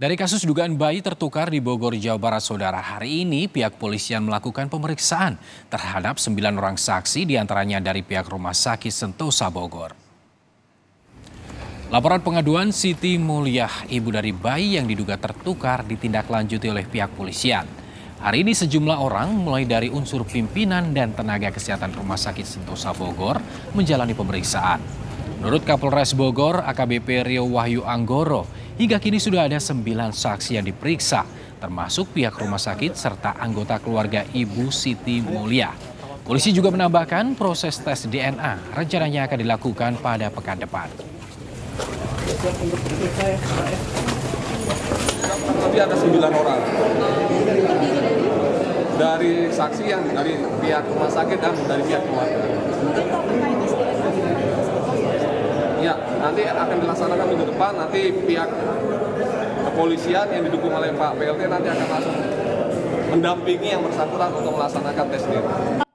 Dari kasus dugaan bayi tertukar di Bogor, Jawa Barat, Saudara, hari ini pihak polisian melakukan pemeriksaan terhadap sembilan orang saksi di antaranya dari pihak Rumah Sakit Sentosa Bogor. Laporan pengaduan Siti Mulyah, ibu dari bayi yang diduga tertukar, ditindaklanjuti oleh pihak polisian. Hari ini sejumlah orang, mulai dari unsur pimpinan dan tenaga kesehatan Rumah Sakit Sentosa Bogor, menjalani pemeriksaan. Menurut Kapolres Bogor, AKBP Rio Wahyu Anggoro, hingga kini sudah ada sembilan saksi yang diperiksa, termasuk pihak rumah sakit serta anggota keluarga Ibu Siti Mulia. Polisi juga menambahkan proses tes DNA rencananya akan dilakukan pada pekan depan. Tapi ada sembilan orang dari saksi yang dari pihak rumah sakit dan dari pihak keluarga. Nanti akan dilaksanakan minggu depan. Nanti pihak kepolisian yang didukung oleh Pak PLT nanti akan langsung mendampingi yang bersangkutan untuk melaksanakan tes DNA.